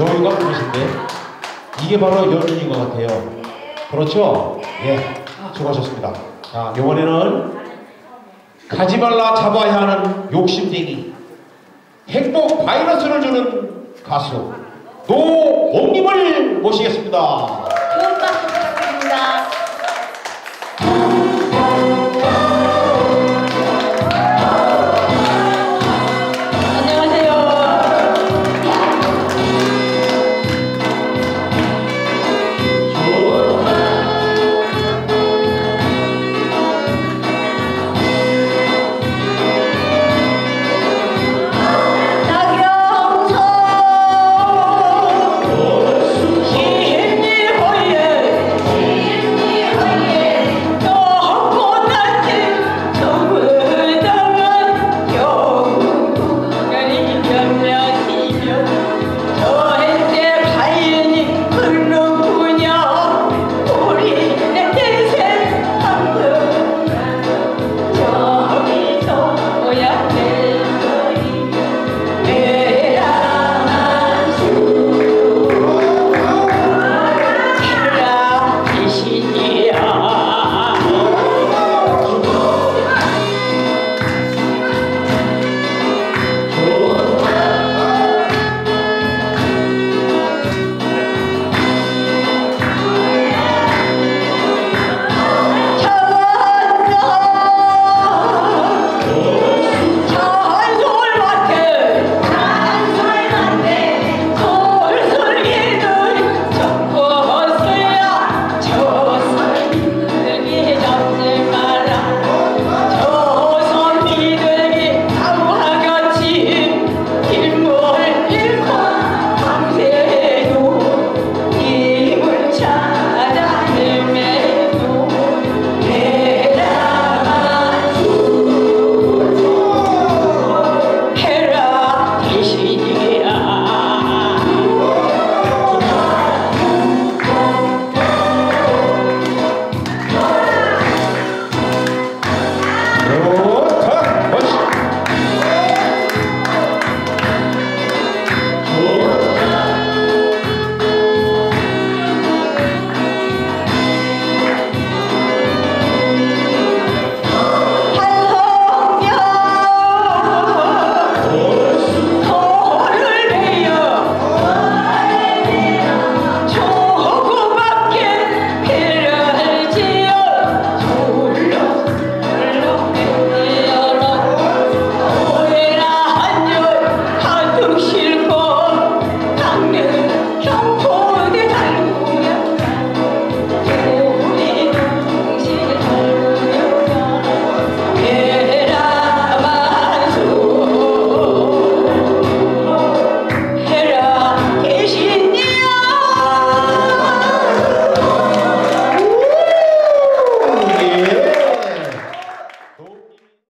여유가 많으신데 이게 바로 연인인 것 같아요. 그렇죠? 예, 수고하셨습니다. 자, 이번에는 가지 말라 잡아야 하는 욕심쟁이 행복 바이러스를 주는 가수 노옥님을 모시겠습니다. Glória a